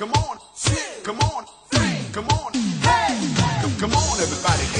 Come on, come on, come on, hey. Come on, everybody.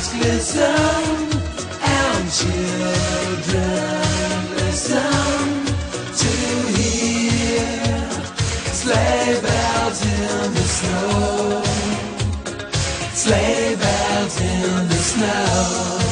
listen and children listen to hear. Sleigh bells in the snow. Sleigh bells in the snow.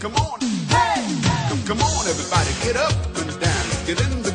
Come on, hey, come on, everybody, get up and dance, get in the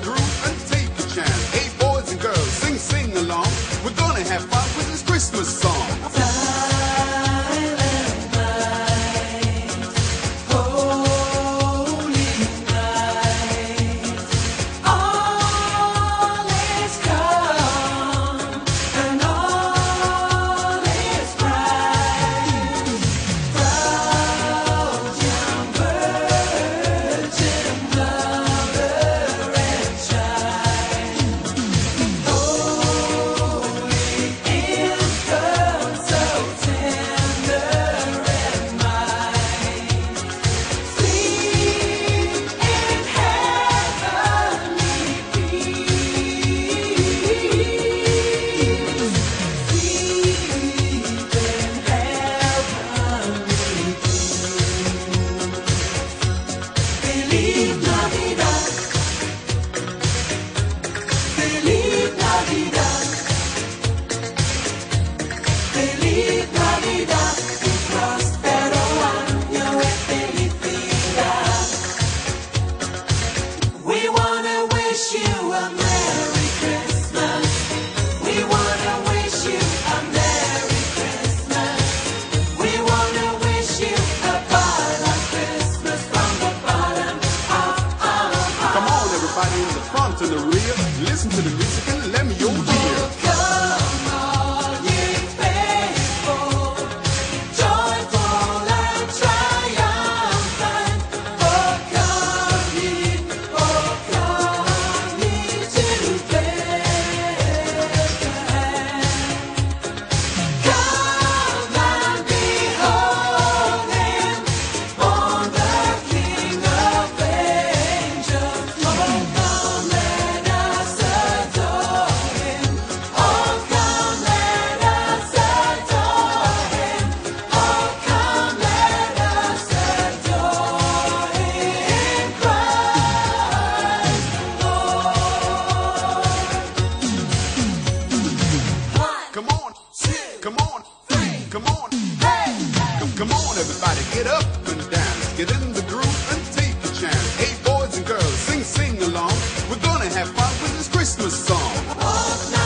out with his Christmas song.